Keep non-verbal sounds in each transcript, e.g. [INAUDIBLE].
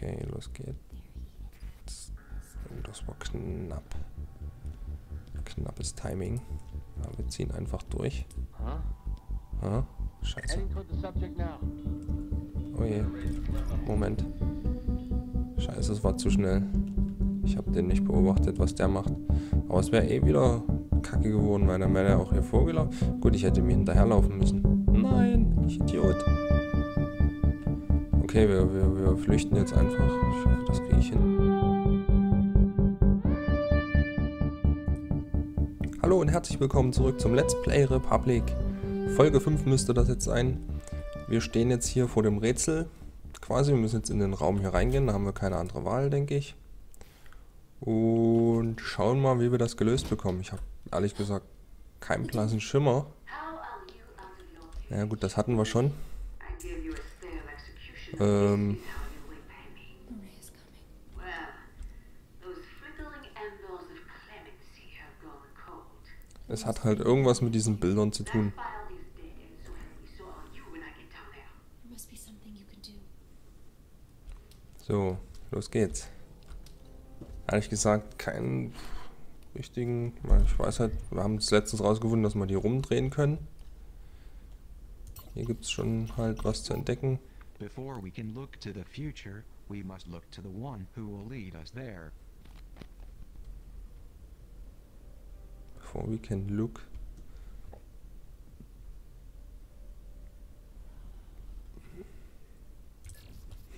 Okay, los geht's. Oh, das war knapp. Knappes Timing. Aber wir ziehen einfach durch. Ah, scheiße. Oh je. Moment. Scheiße, es war zu schnell. Ich habe den nicht beobachtet, was der macht. Aber es wäre eh wieder kacke geworden, weil dann wäre er auch hier vorgelaufen. Gut, ich hätte mir hinterherlaufen müssen. Nein, ich Idiot. Okay, wir, wir, wir flüchten jetzt einfach. Ich hoffe, das kriege ich hin. Hallo und herzlich willkommen zurück zum Let's Play Republic. Folge 5 müsste das jetzt sein. Wir stehen jetzt hier vor dem Rätsel. Quasi, wir müssen jetzt in den Raum hier reingehen. Da haben wir keine andere Wahl, denke ich. Und schauen mal, wie wir das gelöst bekommen. Ich habe ehrlich gesagt keinen blassen Schimmer. Ja gut, das hatten wir schon. Ähm, es hat halt irgendwas mit diesen Bildern zu tun. So, los geht's. Ehrlich gesagt, keinen richtigen. Ich weiß halt, wir haben es letztens rausgefunden, dass wir die rumdrehen können. Hier gibt es schon halt was zu entdecken. Before we can look to the future, we must look to the one who will lead us there. Before we can look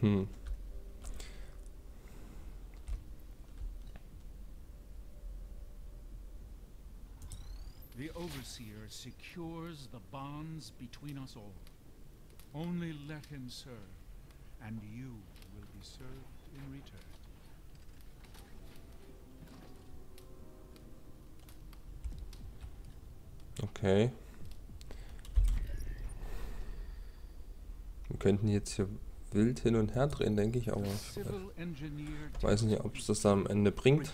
Hm. The Overseer secures the bonds between us all. Only let him serve, and you will be served in return. Okay. Wir könnten jetzt hier wild hin und her drehen, denke ich, aber ich weiß nicht, ob es das da am Ende bringt.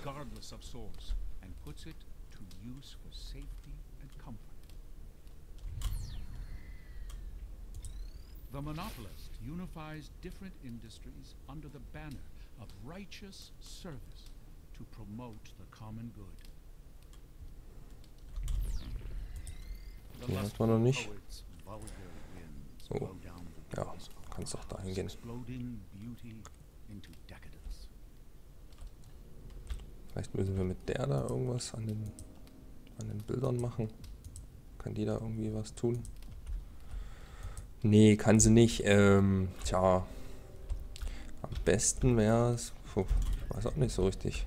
The monopolist unifies different industries under the banner of righteous service to promote the common good. Ja, das war noch nicht. Oh, ja, kannst doch dahin gehen. Vielleicht müssen wir mit der da irgendwas an den, an den Bildern machen. Kann die da irgendwie was tun? Nee, kann sie nicht. Ähm, tja. Am besten wäre es. Ich weiß auch nicht so richtig.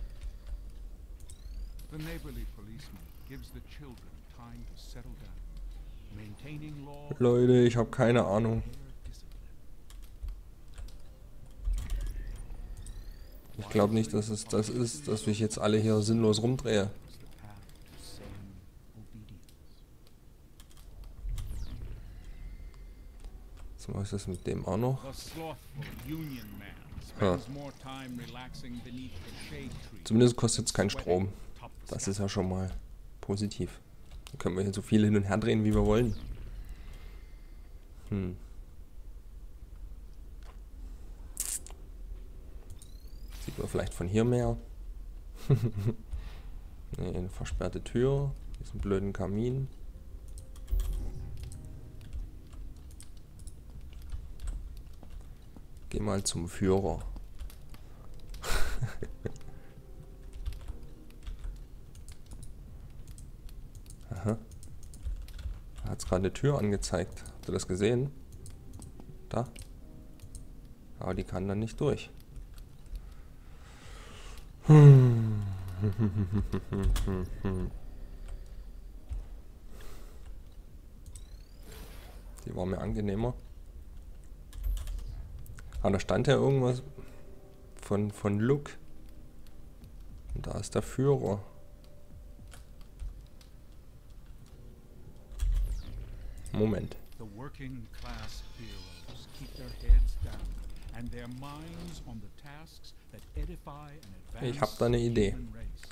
Leute, ich habe keine Ahnung. Ich glaube nicht, dass es das ist, dass ich jetzt alle hier sinnlos rumdrehe. Was ist das mit dem auch noch? Ha. Zumindest kostet es keinen Strom. Das ist ja schon mal positiv. Dann können wir hier so viel hin und her drehen, wie wir wollen. Hm. Sieht man vielleicht von hier mehr. [LAUGHS] nee, eine versperrte Tür. Diesen blöden Kamin. Geh mal zum Führer. [LAUGHS] Aha. Da hat gerade eine Tür angezeigt. Habt ihr das gesehen? Da. Aber die kann dann nicht durch. [LAUGHS] Die war mir angenehmer. Aber da stand ja irgendwas von, von Look. Und da ist der Führer. Moment. Ich habe da eine Idee.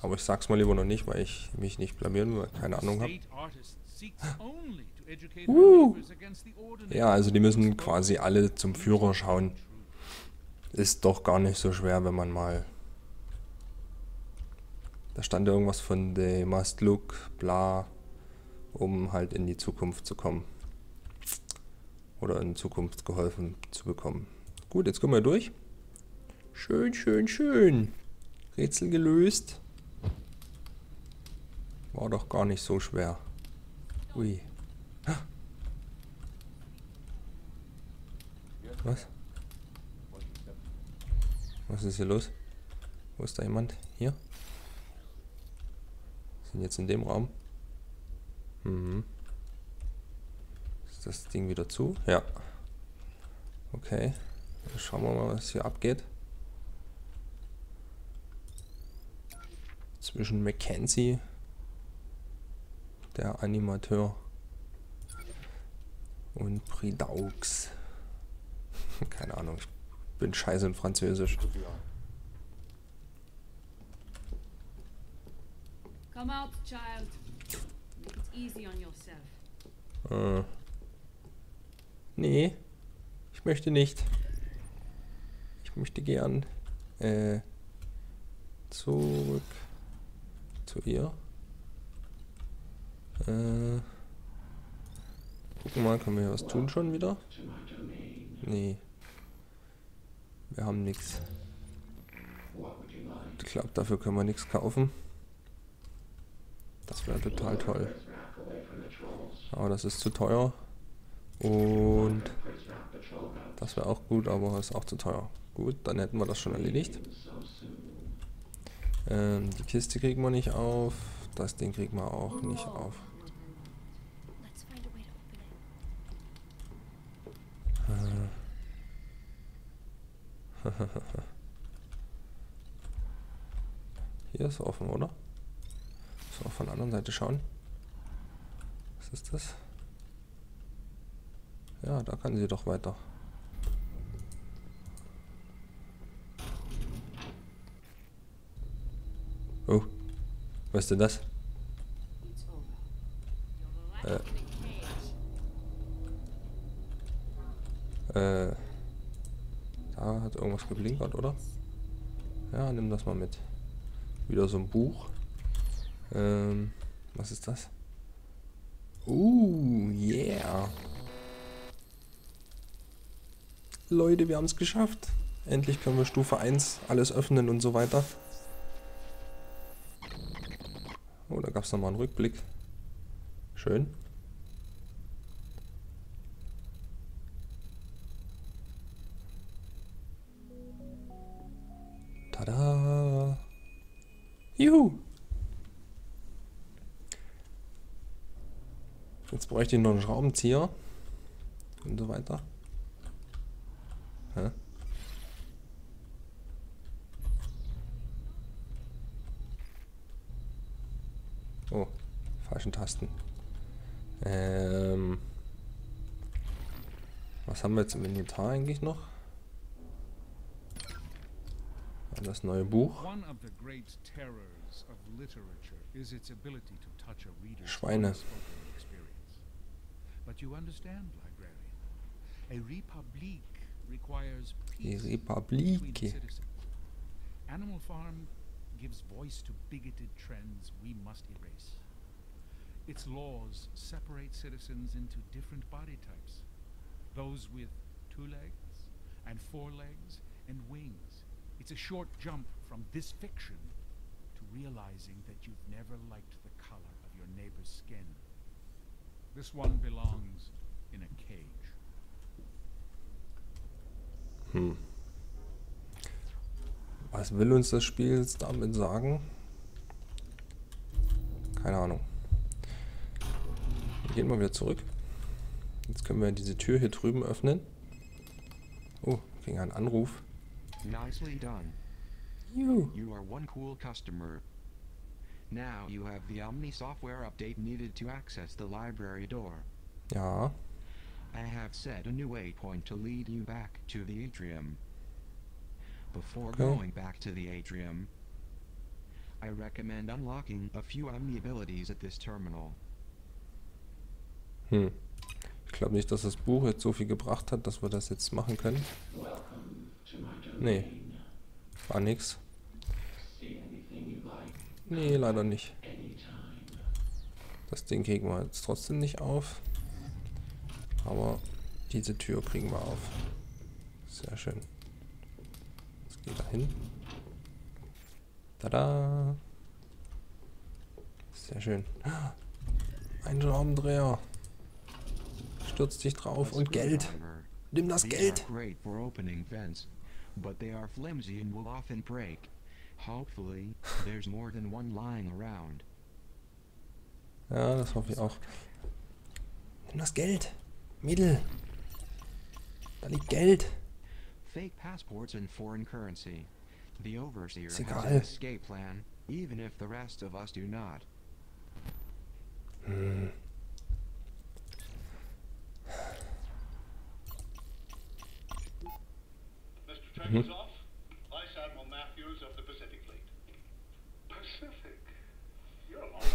Aber ich sag's mal lieber noch nicht, weil ich mich nicht blamieren will, keine Ahnung habe. Uh. [LAUGHS] Ja, also die müssen quasi alle zum Führer schauen. Ist doch gar nicht so schwer, wenn man mal... Da stand irgendwas von The Must Look, bla, um halt in die Zukunft zu kommen. Oder in Zukunft geholfen zu bekommen. Gut, jetzt kommen wir durch. Schön, schön, schön. Rätsel gelöst. War doch gar nicht so schwer. Ui. Was? Was ist hier los? Wo ist da jemand? Hier? Sind jetzt in dem Raum? Mhm. Ist das Ding wieder zu? Ja. Okay. Dann schauen wir mal, was hier abgeht. Zwischen Mackenzie, der Animateur, und Pridaux. [LAUGHS] Keine Ahnung, ich bin scheiße in Französisch. Come out, child. Make it easy on yourself. Äh. Nee. Ich möchte nicht. Ich möchte gern äh, zurück zu ihr. Äh, gucken mal, können wir hier was tun schon wieder? Nee. Wir haben nichts. Ich glaube, dafür können wir nichts kaufen. Das wäre total toll. Aber das ist zu teuer. Und das wäre auch gut, aber ist auch zu teuer. Gut, dann hätten wir das schon erledigt. Ähm, die Kiste kriegen wir nicht auf. Das Ding kriegen wir auch nicht auf. [LAUGHS] Hier ist offen, oder? So, von der anderen Seite schauen. Was ist das? Ja, da kann sie doch weiter. Oh, weißt du das? Äh. Geblinkert, oder? Ja, nimm das mal mit. Wieder so ein Buch. Ähm, was ist das? Uh, yeah. Leute, wir haben es geschafft. Endlich können wir Stufe 1 alles öffnen und so weiter. Oh, da gab es nochmal einen Rückblick. Schön. Bräuchte ich noch einen Schraubenzieher. Und so weiter. Hä? Oh, falschen Tasten. Ähm, was haben wir jetzt im Inventar eigentlich noch? Das neue Buch. Schweine. But you understand, librarian. A republique requires peace Republik. Animal Farm gives voice to bigoted trends we must erase. Its laws separate citizens into different body types. Those with two legs and four legs and wings. It's a short jump from this fiction to realizing that you've never liked the color of your neighbor's skin. This one belongs in a cage. Hm. Was will uns das Spiel jetzt damit sagen? Keine Ahnung. Wir gehen mal wieder zurück. Jetzt können wir diese Tür hier drüben öffnen. Oh, ging ein Anruf. Nicely done. You. You are one cool customer. Now you have the Omni software update needed to access the library door. Ja. I have set a new waypoint to lead you back to the atrium. Before okay. going back to the atrium, I recommend unlocking a few Omni abilities at this terminal. Hm. Ich glaube nicht, dass das Buch jetzt so viel gebracht hat, dass wir das jetzt machen können. Welcome to my Nee. War nix. Nee, leider nicht. Das Ding kriegen wir jetzt trotzdem nicht auf. Aber diese Tür kriegen wir auf. Sehr schön. Jetzt geht er hin. Tada! Sehr schön. Ein Schraubendreher. Stürzt dich drauf und Geld. Nimm das Geld. But they are flimsy and will often break. Hopefully, there's more than one lying around. Ja, das hoffe ich auch. Nimm das Geld. Mädel. Da liegt Geld. Fake passports in foreign currency. The overseer has an escape plan, even if the rest of us do not. Hm. Mr. Mhm. Trent off.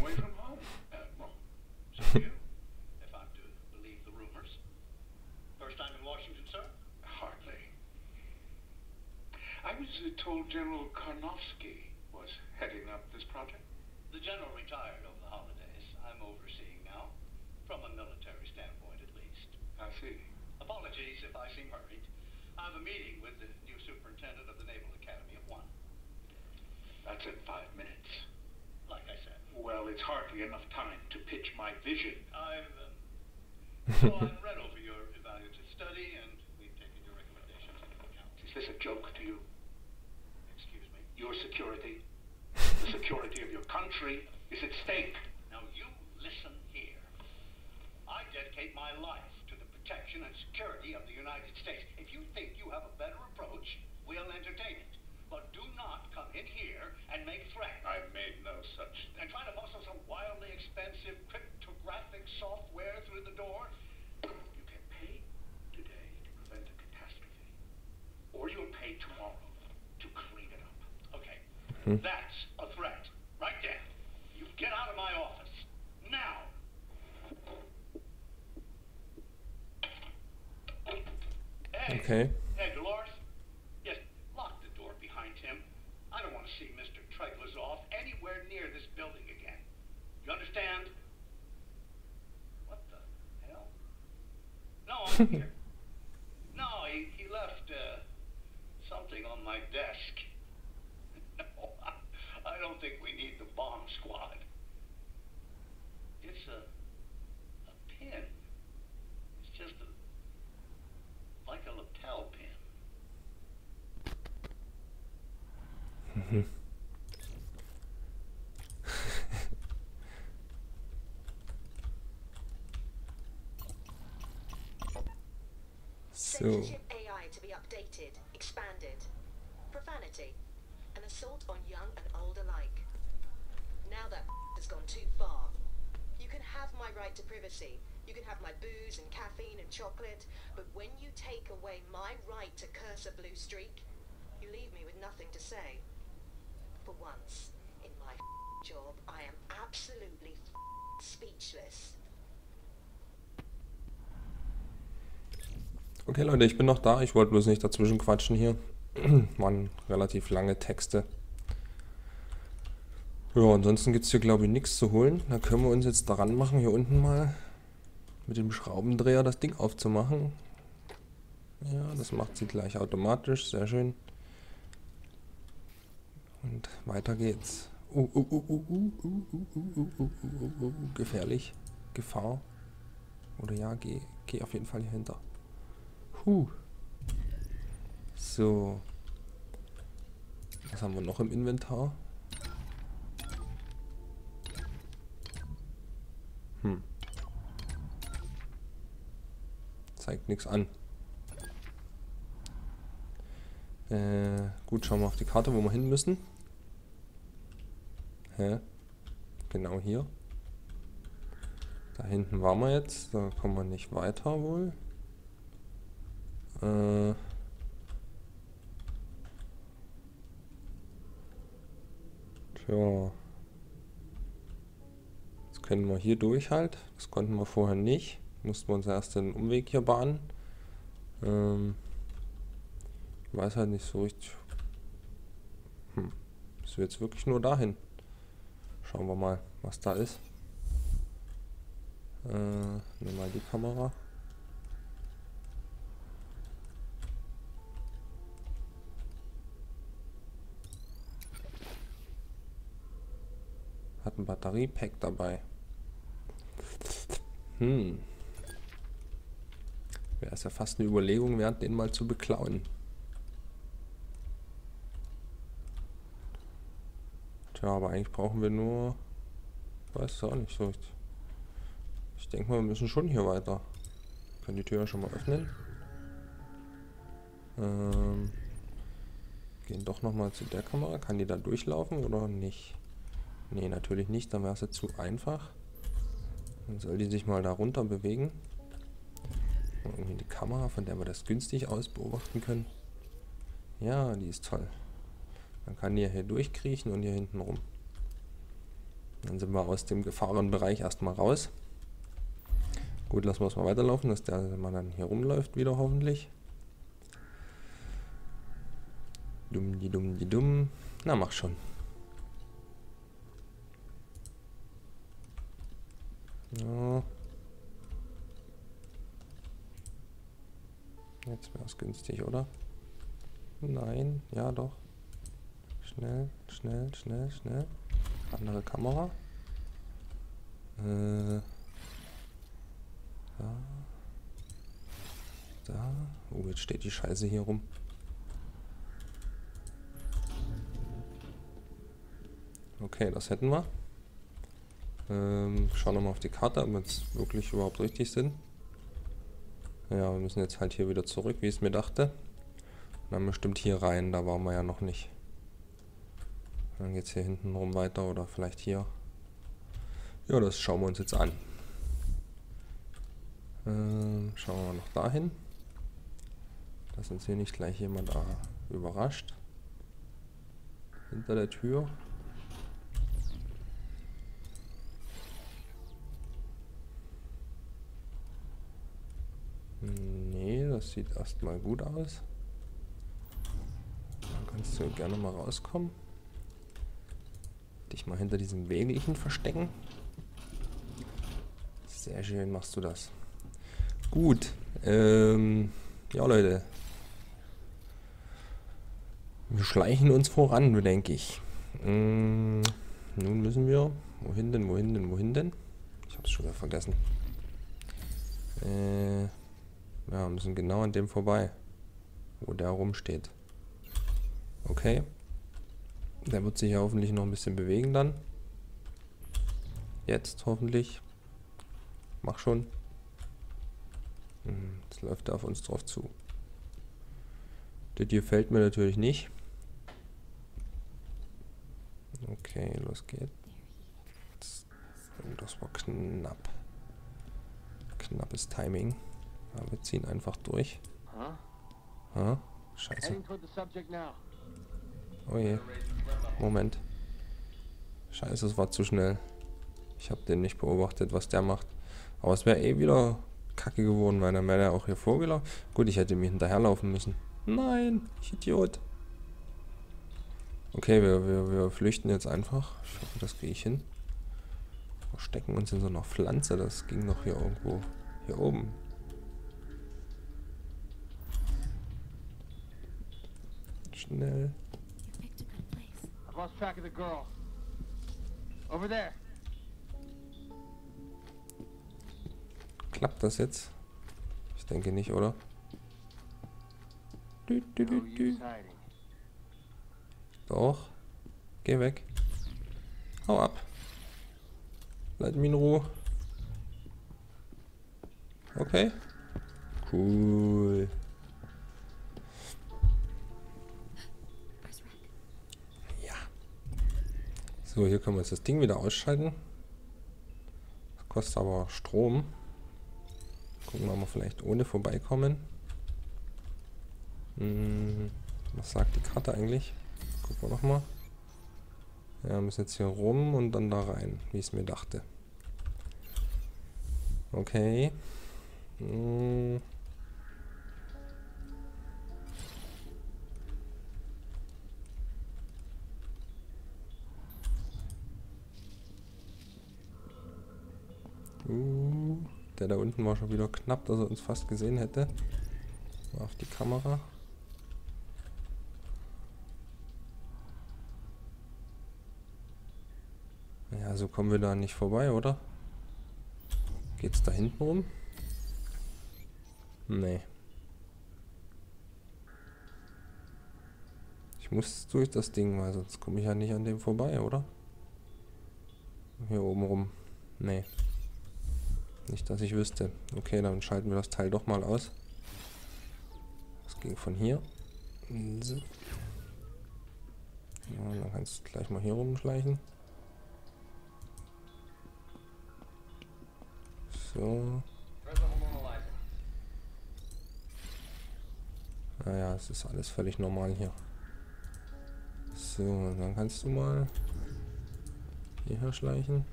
You're a long way from home, Admiral. So you? told General Karnofsky was heading up this project? The general retired over the holidays. I'm overseeing now, from a military standpoint at least. I see. Apologies if I seem hurried. I have a meeting with the new superintendent of the Naval Academy at 1. That's in five minutes. Like I said. Well, it's hardly enough time to pitch my vision. I've, so I've read over your evaluative study and we've taken your recommendations into account. Is this a joke to you? Excuse me? Your security, [LAUGHS] the security of your country is at stake. Now you listen here. I dedicate my life to the protection and security of the United States. If you think you have a better approach, we'll entertain it. But do not come in here and make threats. I made no such... thing. And try to muscle some wildly expensive cryptographic software through the door? You can pay today to prevent a catastrophe. Or you'll pay tomorrow to clean it up. Okay. Hmm? That's a threat. Right there. You get out of my office. Now. Hey. Okay. Hey, Dolores. Yes, lock the door behind him. I don't want to see Mr. Treglazov anywhere near this building again. You understand? What the hell? No, I'm [LAUGHS] here. No, he, he left uh, something on my desk. [LAUGHS] No, I don't think we need the bomb squad. It's a, a pin. It's just a, like a lapel pin. Mm-hmm. So. AI to be updated, expanded. Profanity. An assault on young and old alike. Now that [LAUGHS] has gone too far. You can have my right to privacy. You can have my booze and caffeine and chocolate. But when you take away my right to curse a blue streak, you leave me with nothing to say. For once, in my [LAUGHS] job, I am absolutely [LAUGHS] speechless. Okay Leute, ich bin noch da. Ich wollte bloß nicht dazwischen quatschen hier. waren relativ lange Texte. Ja, ansonsten gibt es hier glaube ich nichts zu holen. Da können wir uns jetzt daran machen, hier unten mal mit dem Schraubendreher das Ding aufzumachen. Ja, das macht sie gleich automatisch, sehr schön. Und weiter geht's. Uh, uh, uh, gefährlich. Gefahr. Oder ja, geh, geh auf jeden Fall hier hinter. Huh. So. Was haben wir noch im Inventar? Hm. Zeigt nichts an. Äh, gut, schauen wir auf die Karte, wo wir hin müssen. Hä? Genau hier. Da hinten waren wir jetzt. Da kommen wir nicht weiter wohl. Äh... Tja. Jetzt können wir hier durch halt. Das konnten wir vorher nicht. Mussten wir uns erst den Umweg hier bahnen. Ähm, Ich weiß halt nicht so richtig. Hm. Ist jetzt wirklich nur dahin. Schauen wir mal, was da ist. Äh, nimm mal die Kamera. Hat ein Batteriepack dabei. Hm. Wäre es ja fast eine Überlegung wert, den mal zu beklauen. Tja, aber eigentlich brauchen wir nur... Weiß es auch nicht so. Ich denke mal, wir müssen schon hier weiter. Können die Tür schon mal öffnen. Ähm, gehen doch noch mal zu der Kamera. Kann die da durchlaufen oder nicht? Nee, natürlich nicht. Dann wäre es jetzt zu einfach. Dann soll die sich mal da runter bewegen. Und irgendwie die Kamera, von der wir das günstig aus beobachten können. Ja, die ist toll. Dann kann die hier durchkriechen und hier hinten rum. Dann sind wir aus dem Gefahrenbereich erstmal raus. Gut, lassen wir es mal weiterlaufen, dass der Mann dann hier rumläuft wieder hoffentlich. Dumm, die dumm, die dumm. Na, mach schon. Ja. Jetzt wäre es günstig, oder? Nein, ja doch. Schnell, schnell, schnell, schnell. Andere Kamera. Äh. Da. Da. Oh, jetzt steht die Scheiße hier rum. Okay, das hätten wir. Ähm, schauen wir mal auf die Karte, ob wir jetzt wirklich überhaupt richtig sind. Ja, wir müssen jetzt halt hier wieder zurück, wie ich es mir dachte. Und dann bestimmt hier rein, da waren wir ja noch nicht. Dann geht es hier hinten rum weiter oder vielleicht hier. Ja, das schauen wir uns jetzt an. Ähm, schauen wir mal noch dahin. Dass uns hier nicht gleich jemand äh, überrascht. Hinter der Tür. Sieht erstmal gut aus. Dann kannst du gerne mal rauskommen. Dich mal hinter diesem Wägelchen verstecken. Sehr schön machst du das. Gut. Ähm, ja, Leute. Wir schleichen uns voran, denke ich. Ähm, nun müssen wir... Wohin denn, wohin denn, wohin denn? Ich habe es schon wieder vergessen. Äh... Ja, müssen genau an dem vorbei, wo der rumsteht. Okay. Der wird sich ja hoffentlich noch ein bisschen bewegen dann. Jetzt hoffentlich. Mach schon. Hm, jetzt läuft er auf uns drauf zu. Das hier fällt mir natürlich nicht. Okay, los geht's. Das war knapp. Knappes Timing. Ja, wir ziehen einfach durch. Ha? Scheiße. Oh je. Moment. Scheiße, es war zu schnell. Ich habe den nicht beobachtet, was der macht. Aber es wäre eh wieder kacke geworden, weil dann wäre er auch hier vorgelaufen. Gut, ich hätte mir hinterherlaufen müssen. Nein, ich Idiot. Okay, wir, wir, wir flüchten jetzt einfach. Ich hoffe, das kriege ich hin. Verstecken uns in so einer Pflanze. Das ging noch hier irgendwo. Hier oben. Schnell. I've lost track of the girl. Over there. Klappt das jetzt? Ich denke nicht, oder? Du, du, du. Doch. Geh weg. Hau ab. Bleib mir in Ruhe. Okay. Cool. So, hier können wir jetzt das Ding wieder ausschalten. Das kostet aber Strom. Gucken wir mal vielleicht ohne vorbeikommen. Hm, was sagt die Karte eigentlich? Gucken wir nochmal. Ja, müssen jetzt hier rum und dann da rein, wie ich es mir dachte. Okay. Hm. Unten war schon wieder knapp, dass er uns fast gesehen hätte. Mal auf die Kamera. Ja, so kommen wir da nicht vorbei, oder? Geht's da hinten rum? Nee. Ich muss durch das Ding, weil sonst komme ich ja nicht an dem vorbei, oder? Hier oben rum. Nee. Nicht, dass ich wüsste. Okay, dann schalten wir das Teil doch mal aus. Das ging von hier. So. Ja, dann kannst du gleich mal hier rumschleichen. So. Naja, es ist alles völlig normal hier. So, dann kannst du mal hierher schleichen.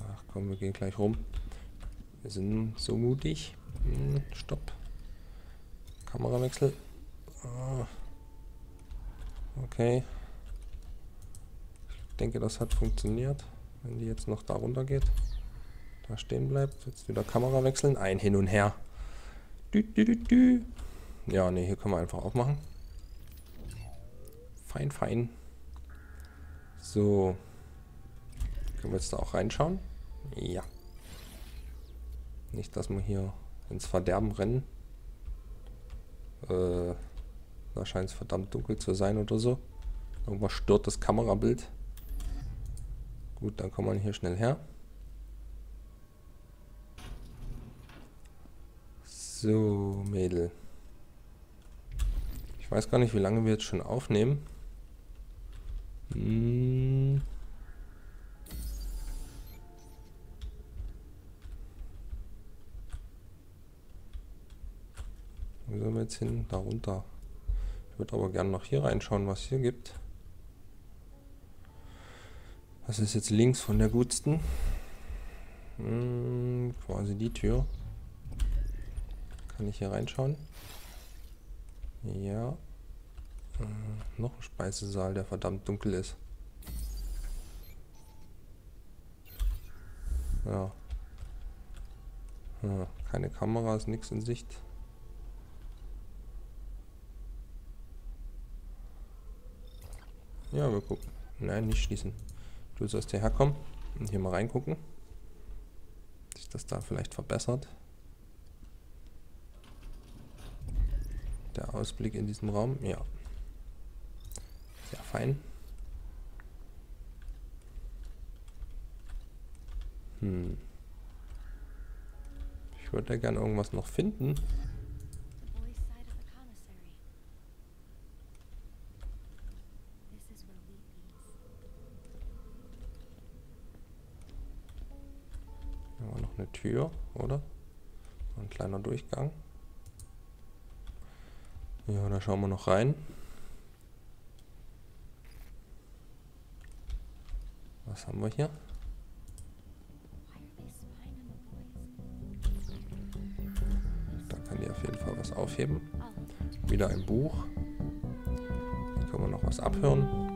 Ach komm, wir gehen gleich rum. Wir sind so mutig. Hm, stopp. Kamerawechsel. Ah. Okay. Ich denke, das hat funktioniert. Wenn die jetzt noch da runter geht. Da stehen bleibt. Jetzt wieder Kamera wechseln. Ein hin und her. Dü, dü, dü, dü. Ja, ne, hier können wir einfach aufmachen. Fein, fein. So. Können wir jetzt da auch reinschauen? Ja. Nicht, dass wir hier ins Verderben rennen. Äh, da scheint es verdammt dunkel zu sein oder so. Irgendwas stört das Kamerabild. Gut, dann kommt man hier schnell her. So, Mädel. Ich weiß gar nicht, wie lange wir jetzt schon aufnehmen. Hm. Jetzt hin? Da runter. Ich würde aber gerne noch hier reinschauen, was hier gibt. Das ist jetzt links von der Gutsten. Hm, quasi die Tür. Kann ich hier reinschauen? Ja. Äh, noch ein Speisesaal, der verdammt dunkel ist. Ja. ja keine Kameras, nichts in Sicht. Ja, wir gucken. Nein, nicht schließen. Du sollst hierher kommen und hier mal reingucken. Sich das da vielleicht verbessert. Der Ausblick in diesem Raum, ja. Sehr fein. Hm. Ich würde ja gerne irgendwas noch finden. Tür, oder? Ein kleiner Durchgang. Ja, da schauen wir noch rein. Was haben wir hier? Da kann die auf jeden Fall was aufheben. Wieder ein Buch. Hier können wir noch was abhören.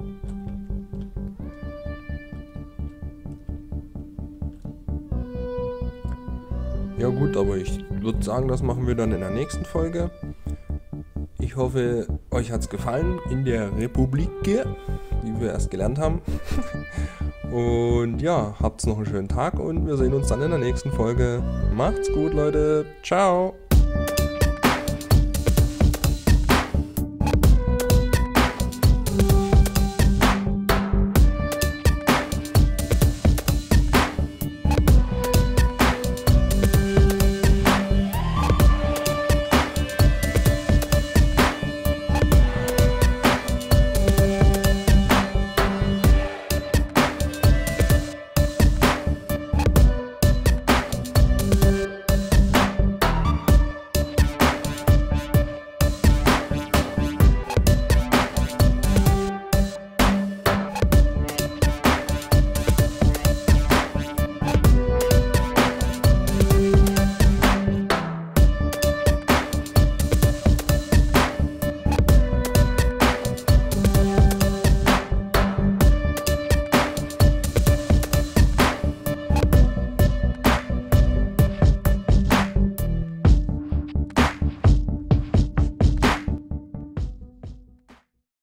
Ja gut, aber ich würde sagen, das machen wir dann in der nächsten Folge. Ich hoffe, euch hat es gefallen in der Republik, wie wir erst gelernt haben. [LAUGHS] Und ja, habt noch einen schönen Tag und wir sehen uns dann in der nächsten Folge. Macht's gut, Leute. Ciao.